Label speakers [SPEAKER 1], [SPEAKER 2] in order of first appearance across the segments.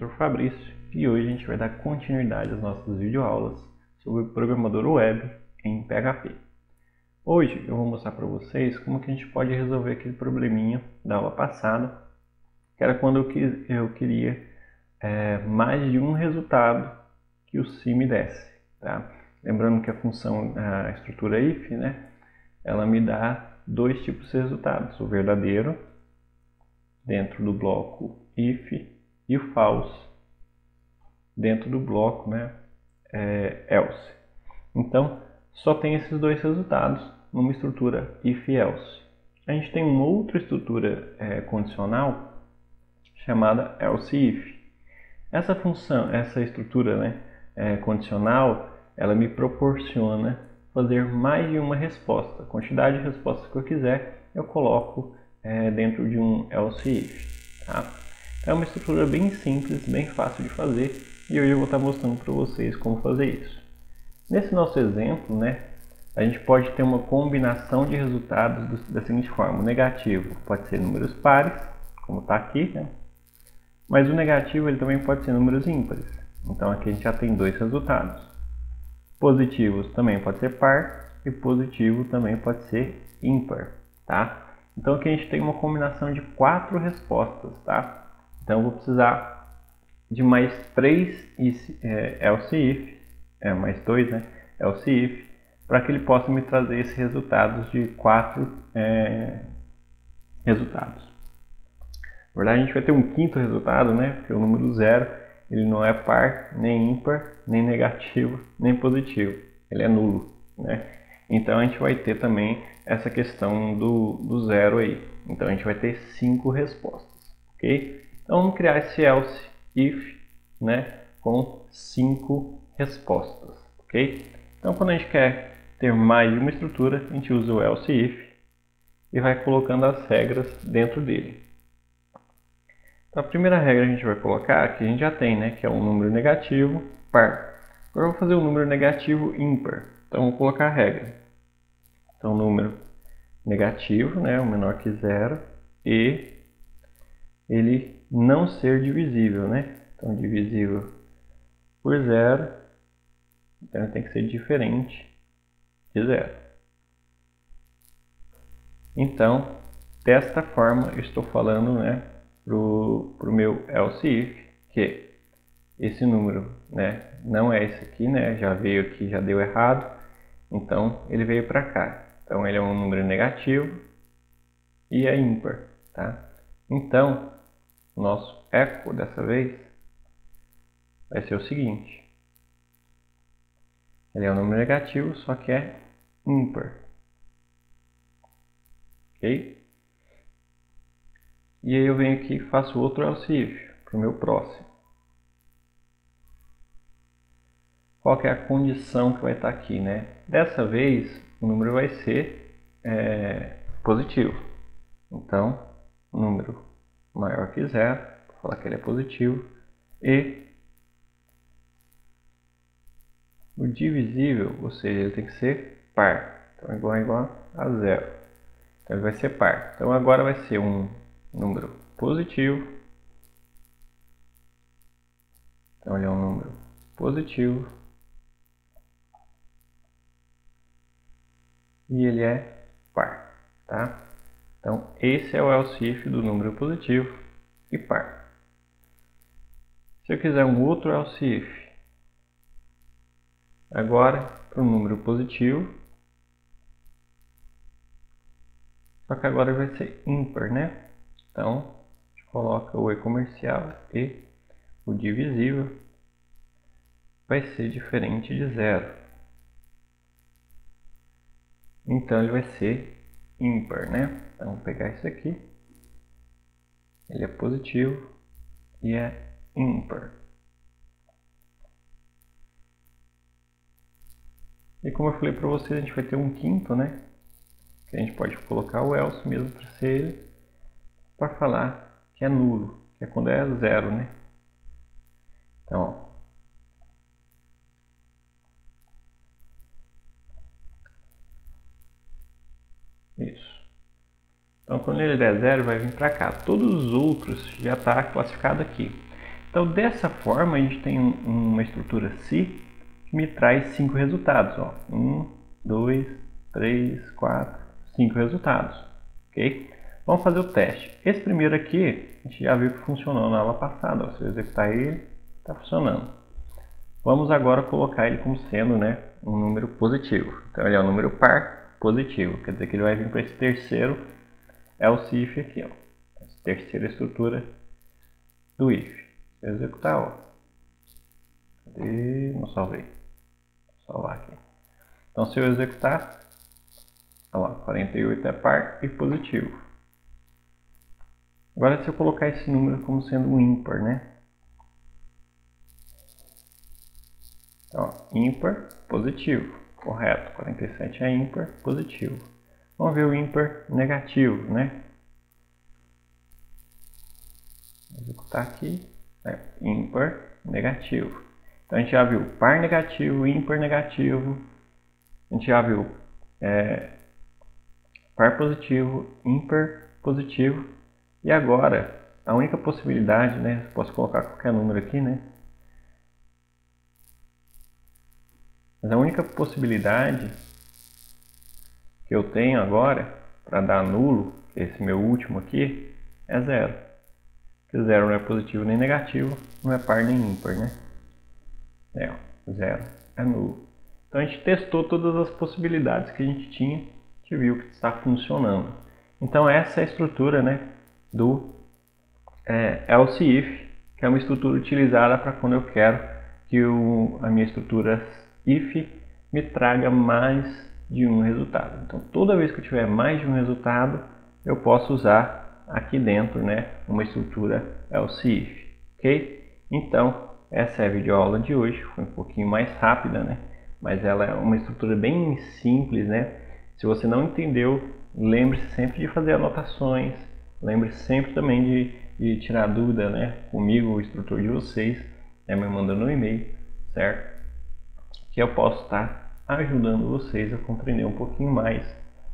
[SPEAKER 1] Dr. Fabrício e hoje a gente vai dar continuidade às nossas videoaulas sobre programador web em PHP. Hoje eu vou mostrar para vocês como que a gente pode resolver aquele probleminha da aula passada, que era quando eu, quis, eu queria é, mais de um resultado que o se me desse. Tá? Lembrando que a função, a estrutura if, né, ela me dá dois tipos de resultados, o verdadeiro dentro do bloco if e o false dentro do bloco né, é, else. Então, só tem esses dois resultados numa estrutura if-else. A gente tem uma outra estrutura é, condicional chamada else-if. Essa função, essa estrutura né, é, condicional, ela me proporciona fazer mais de uma resposta. A quantidade de respostas que eu quiser, eu coloco é, dentro de um else if. Tá? É uma estrutura bem simples, bem fácil de fazer e hoje eu vou estar mostrando para vocês como fazer isso. Nesse nosso exemplo, né, a gente pode ter uma combinação de resultados da seguinte forma. O negativo pode ser números pares, como está aqui, né? mas o negativo ele também pode ser números ímpares. Então aqui a gente já tem dois resultados. Positivos também pode ser par e positivo também pode ser ímpar, tá? Então aqui a gente tem uma combinação de quatro respostas, tá? Então eu vou precisar de mais três é, else if, é, mais dois, né? Else if, para que ele possa me trazer esses resultados de quatro é, resultados. Na verdade a gente vai ter um quinto resultado, né? Porque o número zero ele não é par, nem ímpar, nem negativo, nem positivo. Ele é nulo, né? Então a gente vai ter também essa questão do, do zero aí. Então a gente vai ter cinco respostas, ok? Então vamos criar esse else if, né, com cinco respostas, ok? Então quando a gente quer ter mais de uma estrutura, a gente usa o else if e vai colocando as regras dentro dele. Então a primeira regra que a gente vai colocar, que a gente já tem, né, que é um número negativo par. Agora eu vou fazer um número negativo ímpar. Então vou colocar a regra. Então, número negativo, né, o menor que zero, e ele não ser divisível, né? Então, divisível por zero, então ele tem que ser diferente de zero. Então, desta forma, estou falando, né, para o meu else if, que esse número, né, não é esse aqui, né, já veio aqui, já deu errado, então ele veio para cá. Então ele é um número negativo e é ímpar, tá? Então, nosso eco dessa vez vai ser o seguinte. Ele é um número negativo, só que é ímpar. Ok? E aí eu venho aqui e faço outro else para o meu próximo. Qual é a condição que vai estar aqui, né? Dessa vez, o número vai ser é, positivo. Então, número maior que zero, vou falar que ele é positivo, e o divisível, ou seja, ele tem que ser par. Então, igual a igual a zero. Então, ele vai ser par. Então, agora vai ser um número positivo. Então, ele é um número positivo e ele é par, tá? Então, esse é o else if do número positivo e par. Se eu quiser um outro else if, agora para o número positivo, só que agora vai ser ímpar, né? Então, a gente coloca o e comercial e o divisível vai ser diferente de zero. Então ele vai ser ímpar, né? Então vou pegar isso aqui. Ele é positivo e é ímpar. E como eu falei para vocês, a gente vai ter um quinto, né? Que a gente pode colocar o else mesmo para ser ele, para falar que é nulo, que é quando é zero, né? Então, ó, Isso. Então, quando ele der zero, vai vir para cá. Todos os outros já está classificado aqui. Então, dessa forma, a gente tem um, uma estrutura Si que me traz cinco resultados. Ó. Um, dois, três, quatro, cinco resultados. Ok? Vamos fazer o teste. Esse primeiro aqui, a gente já viu que funcionou na aula passada. Ó. Se eu executar ele, está funcionando. Vamos agora colocar ele como sendo né, um número positivo. Então, ele é um número par positivo. Quer dizer que ele vai vir para esse terceiro else if aqui. Ó. Essa terceira estrutura do if. Executar, ó. Cadê? Não salvei. Vou salvar aqui. Então, se eu executar, olha lá, 48 é par e positivo. Agora, se eu colocar esse número como sendo um ímpar, né? Então, ímpar, positivo. Correto, 47 é ímpar, positivo. Vamos ver o ímpar negativo, né? Vou executar aqui. É, ímpar, negativo. Então a gente já viu par negativo, ímpar negativo. A gente já viu é, par positivo, ímpar positivo. E agora, a única possibilidade, né? Posso colocar qualquer número aqui, né? Mas a única possibilidade que eu tenho agora para dar nulo, esse meu último aqui, é zero. Porque zero não é positivo nem negativo, não é par nem ímpar, né? É, zero é nulo. Então a gente testou todas as possibilidades que a gente tinha, a gente viu que está funcionando. Então essa é a estrutura né, do é, if, que é uma estrutura utilizada para quando eu quero que o, a minha estrutura if me traga mais de um resultado. Então, toda vez que eu tiver mais de um resultado, eu posso usar aqui dentro né, uma estrutura else if. ok? Então, essa é a videoaula de hoje, foi um pouquinho mais rápida, né? mas ela é uma estrutura bem simples. Né? Se você não entendeu, lembre-se sempre de fazer anotações, lembre-se sempre também de, de tirar dúvida né, comigo, o instrutor de vocês, né, me mandando um e-mail, certo? Que eu posso estar ajudando vocês a compreender um pouquinho mais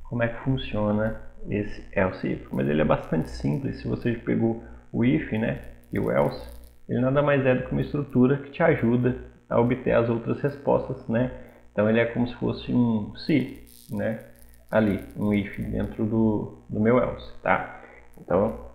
[SPEAKER 1] como é que funciona esse else if. Mas ele é bastante simples, se você pegou o if né, e o else, ele nada mais é do que uma estrutura que te ajuda a obter as outras respostas, né? Então ele é como se fosse um se, né? Ali, um if dentro do, do meu else, tá? Então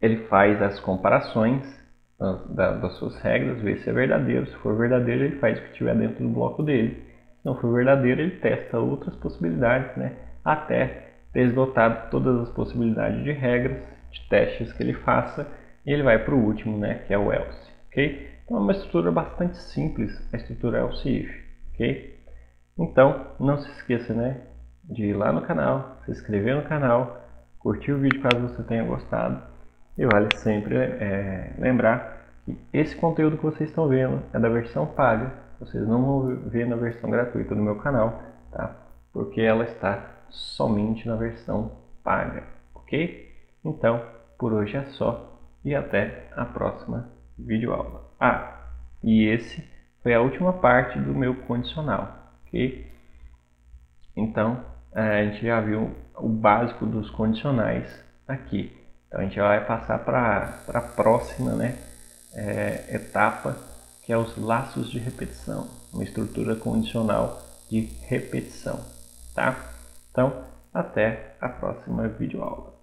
[SPEAKER 1] ele faz as comparações das suas regras, ver se é verdadeiro. Se for verdadeiro, ele faz o que tiver dentro do bloco dele. Se não for verdadeiro, ele testa outras possibilidades, né? Até ter esgotado todas as possibilidades de regras, de testes que ele faça, e ele vai para o último, né? Que é o else, ok? Então é uma estrutura bastante simples, a estrutura else if, ok? Então, não se esqueça, né? De ir lá no canal, se inscrever no canal, curtir o vídeo caso você tenha gostado e vale sempre é, lembrar que esse conteúdo que vocês estão vendo é da versão paga. Vocês não vão ver na versão gratuita do meu canal, tá? Porque ela está somente na versão paga, ok? Então, por hoje é só e até a próxima videoaula. Ah, e esse foi a última parte do meu condicional, ok? Então, a gente já viu o básico dos condicionais aqui. Então a gente vai passar para a próxima né, é, etapa, que é os laços de repetição, uma estrutura condicional de repetição. Tá? Então, até a próxima videoaula.